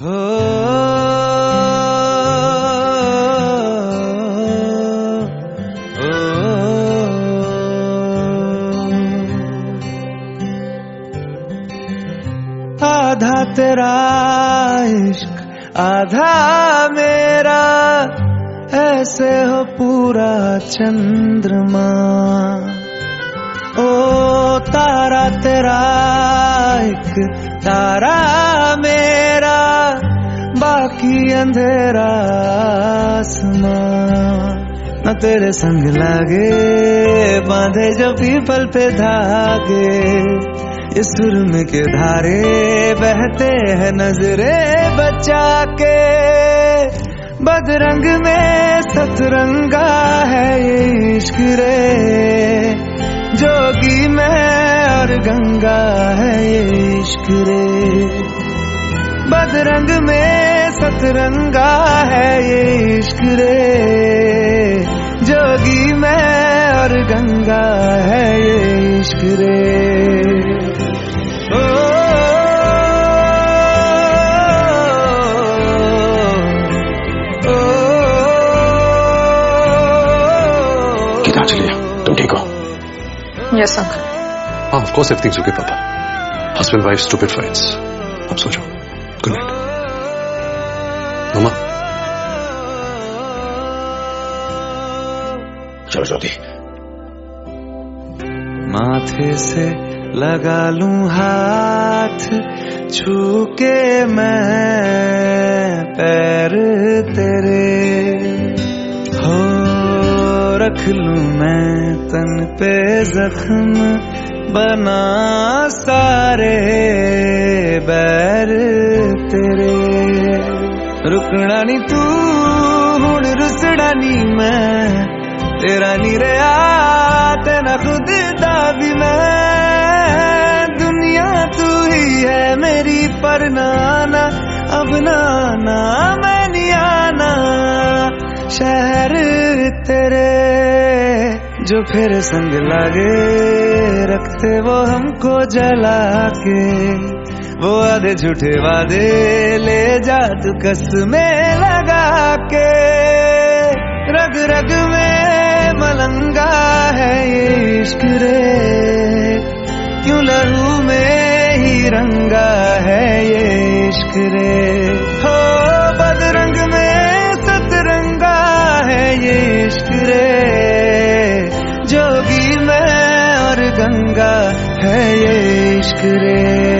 आधा तेरा इश्क, आधा मेरा, ऐसे हो पूरा चंद्रमा। ओ, तारा तेरा एक तारा मेरा बाकी अंधेरा न तेरे संग लागे, बांधे जो पीपल पे धागे। इस सुरम के धारे बहते हैं नजरे बचा के बदरंग में सतरंगा है ये इश्क रे। जोगी में और गंगा है ये इश्क रे। बदरंग में सतरंगा है ये इश्क रे जोगी में और गंगा है ये इश्क रे गीतांजलि तुम ठीक हो यस अंकल हाँ ऑफ़ कोर्स एवरीथिंग्स ओके पापा हस्बैंड वाइफ स्टूपिड फाइट्स चलो ज्योति। माथे से लगा लूँ हाथ छू के मैं पैर तेरे। हो, रख लूँ मैं तन पे जख्म, बना सारे बैर तेरे। रुकना नी तू हुण रुसड़ा मैं तेरा नी रहा तेरा खुद दा भी मैं। दुनिया तू ही है मेरी पर नाना, अब नाना मैं आना शहर तेरे जो फिर संग लागे, रखते वो हमको जला के वो आधे झूठे वादे ले जा तू कसमें लगा के। रग रग में मलंगा है ये इश्क रे। क्यों लहू में ही रंगा है ये इश्क रे? हो बदरंग में सतरंगा है ये इश्क रे। जोगी में और गंगा है ये इश्क रे।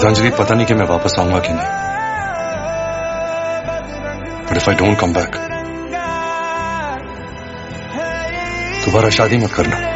गीतांजलि पता नहीं कि मैं वापस आऊँगा कि नहीं। But if I don't come back दोबारा शादी मत करना।